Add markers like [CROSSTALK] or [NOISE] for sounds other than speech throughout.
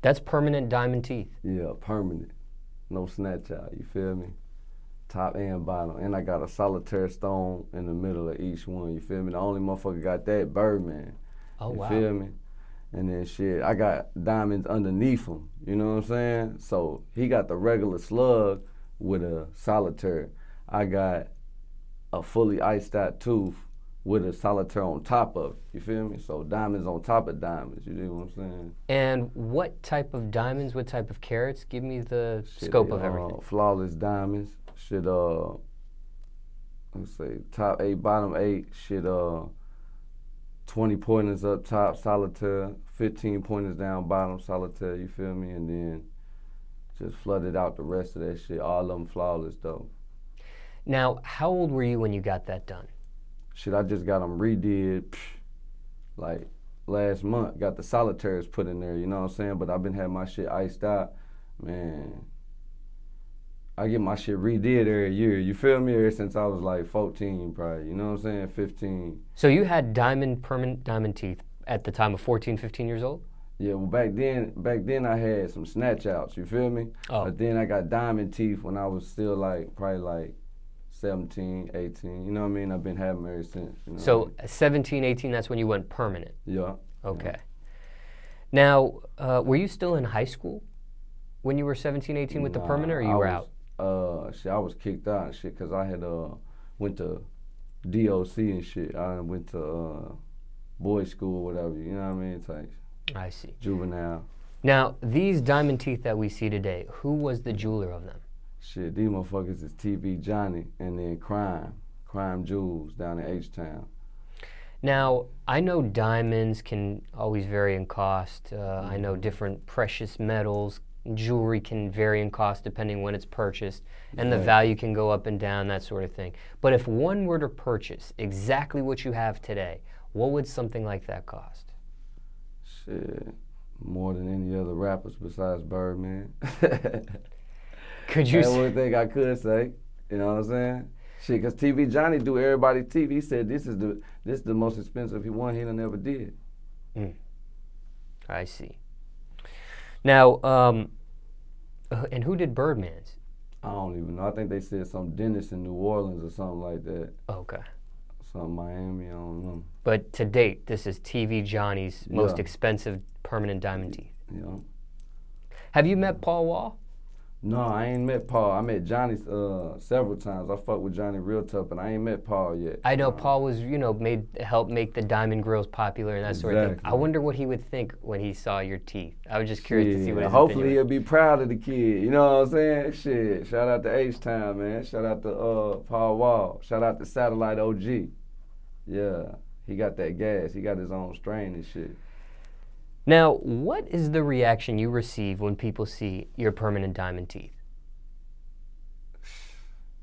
That's permanent diamond teeth. Yeah, permanent. No snatch out. You feel me? Top and bottom. And I got a solitaire stone in the middle of each one. You feel me? The only motherfucker got that Birdman. Oh you wow. feel me? And then shit, I got diamonds underneath him. You know what I'm saying? So he got the regular slug with a solitaire. I got a fully iced out tooth with a solitaire on top of. You feel me? So diamonds on top of diamonds. You know what I'm saying? And what type of diamonds? What type of carats? Give me the Shit, scope they, of uh, everything. flawless diamonds. Shit, uh, let's say top eight, bottom eight. Shit, uh, twenty pointers up top, solitaire. Fifteen pointers down bottom, solitaire. You feel me? And then just flooded out the rest of that shit. All of them flawless though. Now, how old were you when you got that done? Shit, I just got them redid, psh, like last month. Got the solitaires put in there. You know what I'm saying? But I've been having my shit iced out, man. I get my shit redid every year. You feel me? Ever since I was like 14, probably. You know what I'm saying? 15. So you had diamond, permanent diamond teeth at the time of 14, 15 years old? Yeah, well back then, back then I had some snatch outs. You feel me? Oh. But then I got diamond teeth when I was still like probably like 17, 18. You know what I mean? I've been having them ever since. You know So what at 17, 18, that's when you went permanent. I mean? yeah. Okay. Now, uh, were you still in high school when you were 17, 18 with the permanent, or you I were was, out? Uh, shit, I was kicked out and shit because I had uh went to DOC and shit. I went to uh boys school or whatever. You know what I mean? It's like I see. juvenile. Now, these diamond teeth that we see today, who was the jeweler of them? Shit, these motherfuckers is TV Johnny and then Crime, Crime Jewels down in H Town. Now, I know diamonds can always vary in cost. Uh, I know Mm-hmm. different precious metals, jewelry can vary in cost depending when it's purchased, and the value can go up and down, that sort of thing. But if one were to purchase exactly what you have today, what would something like that cost? Shit, more than any other rappers besides Birdman. [LAUGHS] Could you? That's one thing I could say. You know what I'm saying? Shit, cause TV Johnny do everybody TV. He said this is the this is the most expensive he one he done ever did. I see. Now, um, uh, and who did Birdman's? I don't even know. I think they said some dentist in New Orleans or something like that. Okay. Some Miami, I don't know. But to date, this is TV Johnny's most expensive permanent diamond teeth. Know? Have you met Paul Wall? No, I ain't met Paul. I met Johnny uh, several times. I fucked with Johnny real tough, but I ain't met Paul yet. I know Uh, Paul was, you know, made helped make the diamond grills popular and that sort of thing. I wonder what he would think when he saw your teeth. I was just curious to see what his Hopefully he'll be proud of the kid. You know what I'm saying? Shit. Shout out to H Town, man. Shout out to uh, Paul Wall. Shout out to Satellite OG. Yeah. He got that gas. He got his own strain and shit. Now, what is the reaction you receive when people see your permanent diamond teeth?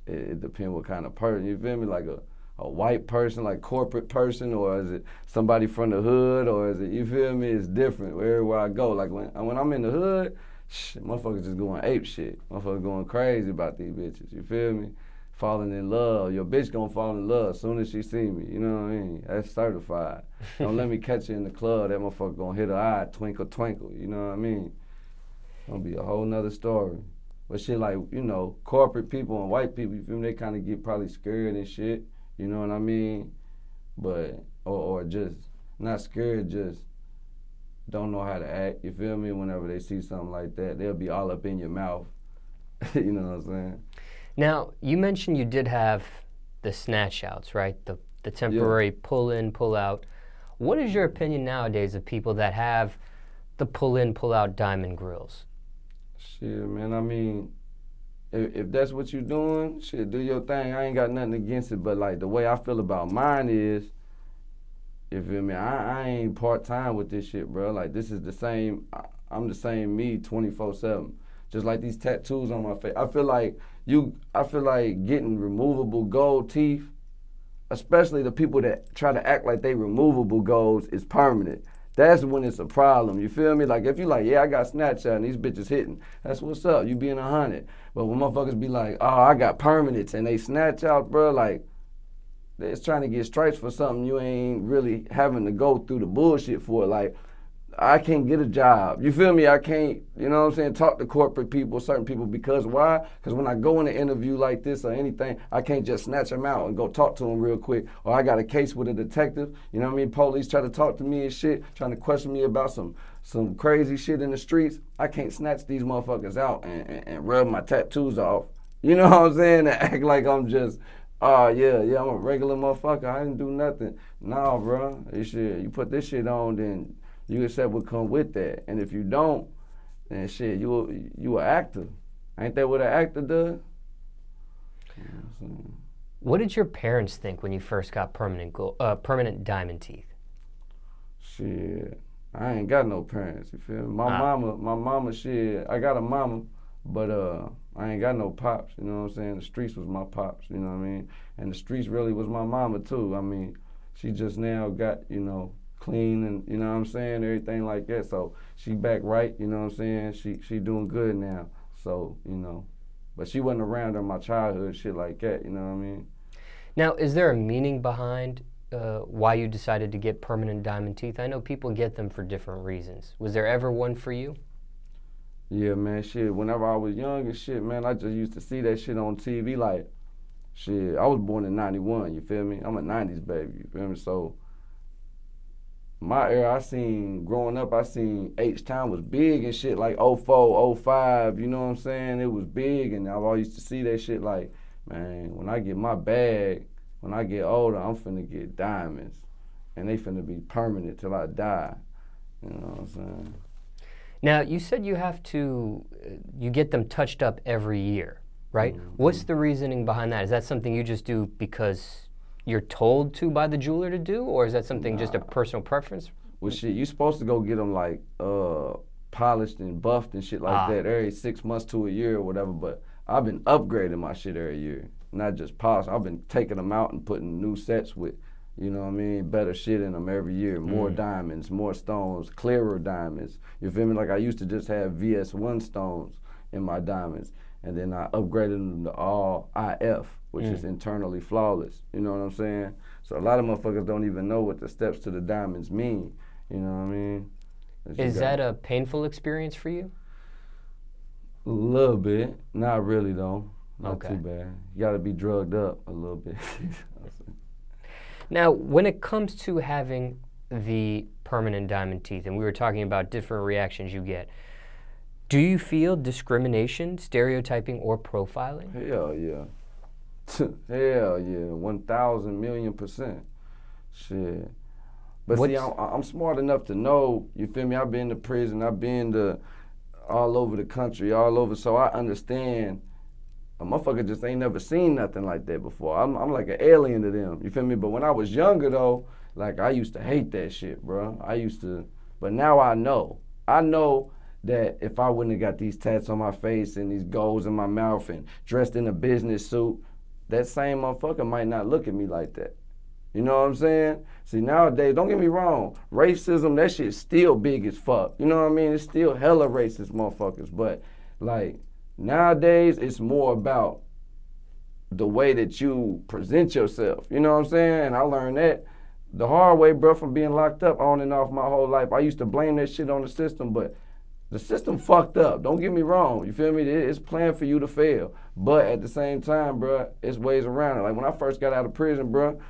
It, depends what kind of person. You feel me? Like a, a white person, like corporate person, or is it somebody from the hood, or is it you feel me? It's different wherever I go. Like when when I'm in the hood, shit, motherfuckers just going ape shit. Motherfuckers going crazy about these bitches. You feel me? Falling in love. Your bitch gonna fall in love as soon as she see me. You know what I mean? That's certified. Don't let me [LAUGHS] catch you in the club. That motherfucker gonna hit her eye, twinkle, twinkle. You know what I mean? Gonna be a whole nother story. But shit, like you know, corporate people and white people, you feel me? They kind of get probably scared and shit. You know what I mean? But or or just not scared, just don't know how to act. You feel me? Whenever they see something like that, they'll be all up in your mouth. [LAUGHS] you know what I'm saying? Now, you mentioned you did have the snatch outs, right? The the temporary pull in, pull out. What is your opinion nowadays of people that have the pull in, pull out diamond grills? Shit, man. I mean, if, if that's what you're doing, shit, do your thing. I ain't got nothing against it. But like the way I feel about mine is, if you feel me? I, I ain't part time with this shit, bro. Like this is the same. I, I'm the same me, 24 seven. Just like these tattoos on my face. I feel like you. I feel like getting removable gold teeth, especially the people that try to act like they removable golds is permanent. That's when it's a problem. You feel me? Like if you like, yeah, I got Snapchat and these bitches hitting. That's what's up. You being a hundred. But when motherfuckers be like, oh, I got permanents and they snatch out, bro, like it's trying to get stripes for something you ain't really having to go through the bullshit for. Like I can't get a job. You feel me? I can't, you know what I'm saying, talk to corporate people, certain people, because why? Because when I go in an interview like this or anything, I can't just snatch them out and go talk to them real quick. Or I got a case with a detective, you know what I mean? Police try to talk to me and shit, trying to question me about some some crazy shit in the streets. I can't snatch these motherfuckers out and, and, and rub my tattoos off. You know [LAUGHS] what I'm saying? And act like I'm just oh yeah, yeah, I'm a regular motherfucker. I didn't do nothing. Nah, bro. This shit, you put this shit on, then you accept what come with that. And if you don't, then shit, you you an actor. Ain't that what an actor does? what did your parents think when you first got permanent gold, uh, permanent diamond teeth? Shit, I ain't got no parents. You feel me? My ah. mama, my mama, shit. I got a mama, but uh, I ain't got no pops. You know what I'm saying? The streets was my pops. You know what I mean? And the streets really was my mama too. I mean, she just now got you know clean and you know what I'm saying, everything like that. So she back right, you know what I'm saying? She she doing good now. So, you know. But she wasn't around in my childhood, shit like that, you know what I mean? Now, is there a meaning behind uh, why you decided to get permanent diamond teeth? I know people get them for different reasons. Was there ever one for you? Yeah, man, shit. Whenever I was young and shit, man, I just used to see that shit on TV. Like, shit, I was born in 91, you feel me? I'm a 90s baby, you feel me? So, my era, I seen growing up, I seen H Town was big and shit like 04, 05, you know what I'm saying? It was big and I always used to see that shit like, man, when I get my bag, when I get older, I'm finna get diamonds. And they finna be permanent till I die. You know what I'm saying? Now, you said you have to, uh, you get them touched up every year, right? Mm-hmm. What's the reasoning behind that? Is that something you just do because you're told to by the jeweler to do, or is that something nah. just a personal preference? Well, shit, you're supposed to go get them like uh, polished and buffed and shit like ah. that every six months to a year or whatever. But I've been upgrading my shit every year, not just polished. I've been taking them out and putting new sets with, you know what I mean, better shit in them every year. More mm. diamonds, more stones, clearer diamonds. You feel me? Like I used to just have VS1 stones in my diamonds, and then I upgraded them to all IF which mm. is internally flawless. You know what I'm saying? So a lot of motherfuckers don't even know what the steps to the diamonds mean. You know what I mean? Is that a painful experience for you? A little bit. Not really though. Not okay. too bad. You got to be drugged up a little bit. [LAUGHS] now, when it comes to having the permanent diamond teeth, and we were talking about different reactions you get. Do you feel discrimination, stereotyping, or profiling? Hell yeah. [LAUGHS] Hell yeah, one thousand million percent. Shit. But What's see, I'm, I'm, smart enough to know. You feel me? I've been to prison. I've been to all over the country, all over. So I understand. A motherfucker just ain't never seen nothing like that before. I'm, I'm like an alien to them. You feel me? But when I was younger though, like I used to hate that shit, bro. I used to. But now I know. I know that if I wouldn't have got these tats on my face and these goals in my mouth and dressed in a business suit, that same motherfucker might not look at me like that. You know what I'm saying? See, nowadays, don't get me wrong, racism, that shit's still big as fuck. You know what I mean? It's still hella racist motherfuckers. But, like, nowadays, it's more about the way that you present yourself. You know what I'm saying? And I learned that the hard way, bro, from being locked up on and off my whole life. I used to blame that shit on the system, but the system fucked up. Don't get me wrong. You feel me? It's planned for you to fail. But at the same time, bro, it's ways around it. Like when I first got out of prison, bro,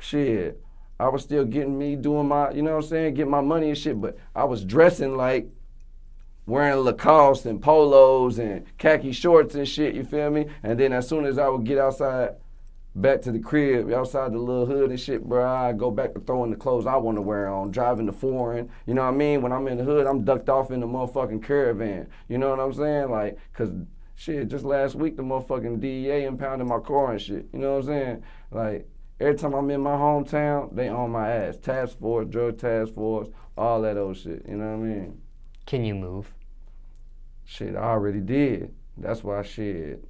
shit, I was still getting me doing my, you know what I'm saying, getting my money and shit. But I was dressing like wearing Lacoste and polos and khaki shorts and shit. You feel me? And then as soon as I would get outside back to the crib outside the little hood and shit, bro. I go back to throwing the clothes I want to wear on, driving the foreign. You know what I mean? When I'm in the hood, I'm ducked off in the motherfucking caravan. You know what I'm saying? Like, cause shit, just last week the motherfucking DEA impounded my car and shit. You know what I'm saying? Like, every time I'm in my hometown, they on my ass. Task force, drug task force, all that old shit. You know what I mean? Can you move? Shit, I already did. That's why shit.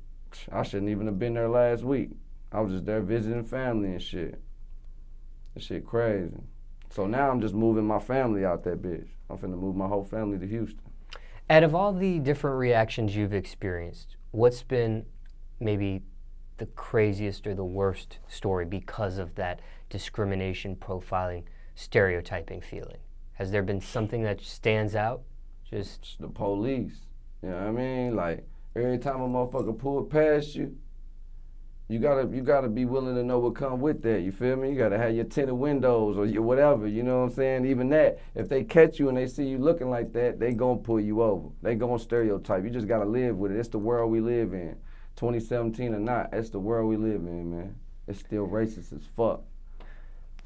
I shouldn't even have been there last week. I was just there visiting family and shit. That shit crazy. So now I'm just moving my family out that bitch. I'm finna move my whole family to Houston. Out of all the different reactions you've experienced, what's been maybe the craziest or the worst story because of that discrimination, profiling, stereotyping feeling? Has there been something that stands out? Just the police. You know what I mean? Like every time a motherfucker pull past you, you gotta you gotta be willing to know what come with that. You feel me? You gotta have your tinted windows or your whatever. You know what I'm saying? Even that, if they catch you and they see you looking like that, they gonna pull you over. They gonna stereotype. You just gotta live with it. It's the world we live in. 2017 or not, it's the world we live in, man. It's still racist as fuck.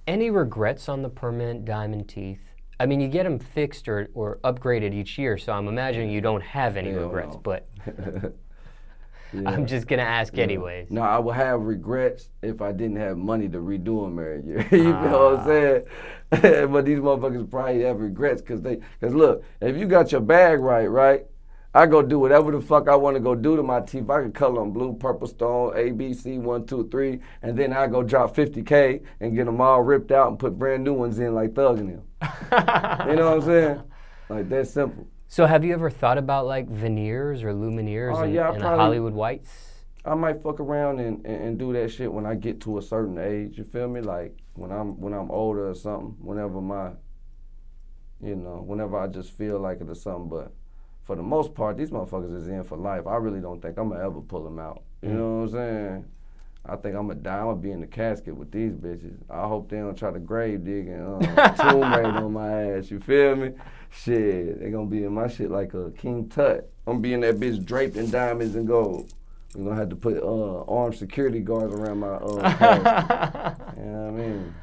Any regrets on the permanent diamond teeth? I mean, you get them fixed or, or upgraded each year, so I'm imagining you don't have any Hell regrets, no. but [LAUGHS] yeah. I'm just going to ask yeah. anyways. No, I would have regrets if I didn't have money to redo them every year. [LAUGHS] you ah. know what I'm saying? [LAUGHS] but these motherfuckers probably have regrets because they, because look, if you got your bag right, right, I go do whatever the fuck I want to go do to my teeth. I can color them blue, purple stone, A, B, C, one, two, three, and then I go drop 50K and get them all ripped out and put brand new ones in like thugging them. [LAUGHS] you know what I'm saying? Like that's simple. So have you ever thought about like veneers or lumineers oh, and, yeah, and probably, Hollywood whites? I might fuck around and, and, and, do that shit when I get to a certain age. You feel me? Like when I'm when I'm older or something. Whenever my, you know, whenever I just feel like it or something. But for the most part, these motherfuckers is in for life. I really don't think I'm gonna ever pull them out. You mm. know what I'm saying? I think I'm gonna die. I'm gonna be in the casket with these bitches. I hope they don't try to grave dig and uh, [LAUGHS] tomb raid on my ass. You feel me? Shit, they gonna be in my shit like a King Tut. I'm gonna be in that bitch draped in diamonds and gold. We're gonna have to put uh, armed security guards around my uh, [LAUGHS] [LAUGHS] you know what I mean?